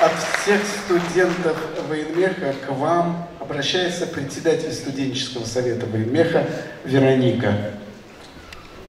От всех студентов военмеха к вам обращается председатель студенческого совета военмеха Вероника.